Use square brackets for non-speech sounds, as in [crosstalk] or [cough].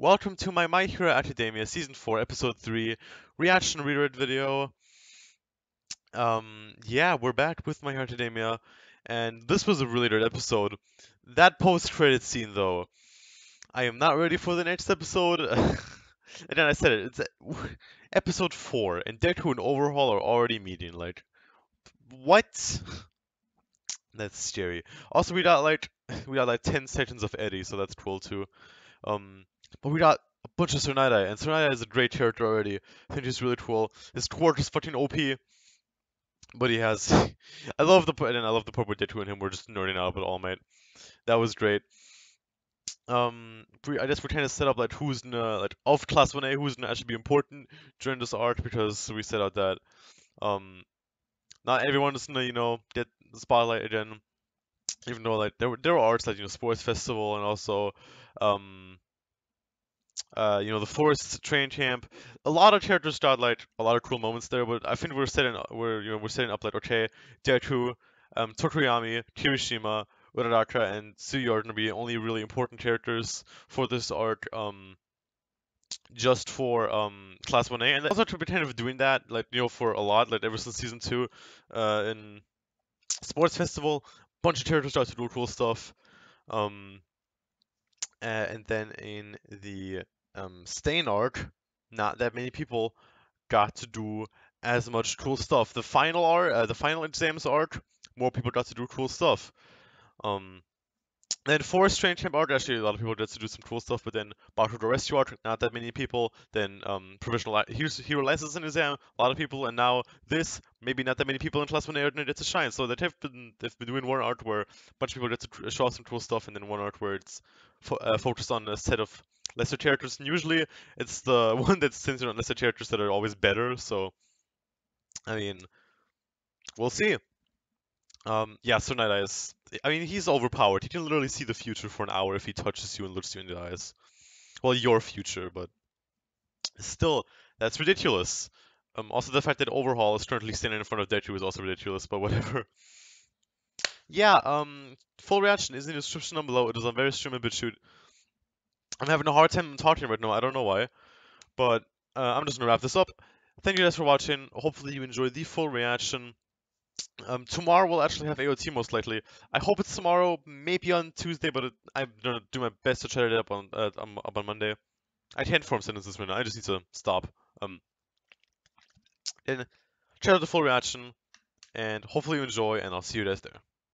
Welcome to my My Hero Academia Season 4, Episode 3 reaction reread video. Um, yeah, we're back with My Hero Academia, and this was a really good episode. That post-credit scene, though, I am not ready for the next episode. [laughs] and then I said it, it's episode 4, and Deku and Overhaul are already meeting, like, what? That's scary. Also, we got, like, we got, like, 10 seconds of Eri, so that's cool, too. Um, but we got a bunch of Sir and Sir is a great character already. I think he's really cool. His quirk is fucking OP. But he has, [laughs] I love the and I love the part where Deku and him were just nerding out about All Might. That was great. Um, I guess we're trying to set up like who's gonna like of class 1A who's gonna actually be important during this arc because we set out that um not everyone is gonna you know get the spotlight again. Even though like there were there were arcs like you know sports festival and also um uh, you know, the Forest Train Camp. A lot of characters got like a lot of cool moments there, but I think we're setting we're you know we're setting up like okay, Deku, um, Tokoyami, Kirishima, Uraraka, and Tsuyu are gonna be only really important characters for this arc. Um, just for um class 1A and also to be kind of doing that like you know for a lot like ever since season 2 uh in sports festival bunch of characters start to do cool stuff um uh, and then in the um, Stain arc, not that many people got to do as much cool stuff. The final arc, uh, the final exams arc, more people got to do cool stuff. Um, then Forest Strange Camp arc, actually a lot of people got to do some cool stuff, but then Bakugo Rescue arc, not that many people. Then um, Provisional Hero Licensing Exam, a lot of people, and now this, maybe not that many people in Class 1A are get to shine. So they've been they've been doing one art where a bunch of people get to show off some cool stuff, and then one art where it's fo uh, focused on a set of lesser characters, and usually it's the [laughs] one that's centered on lesser characters that are always better. So, I mean, we'll see. Um, yeah, Sir Nighteyes. I mean, he's overpowered. He can literally see the future for an hour if he touches you and looks you in the eyes. Well, your future, but still, that's ridiculous. Um, also, the fact that Overhaul is currently standing in front of Deku is also ridiculous, but whatever. [laughs] yeah, um, full reaction is in the description down below. It is on Verystream and BitChute. I'm having a hard time talking right now. I don't know why. But uh, I'm just to wrap this up. Thank you guys for watching. Hopefully you enjoyed the full reaction. Um, tomorrow we'll actually have AOT most likely. I hope it's tomorrow, maybe on Tuesday, but it, I'm gonna do my best to try it up on uh, up on Monday. I can't form sentences right now. I just need to stop. Um, and check out the full reaction, and hopefully you enjoy. And I'll see you guys there.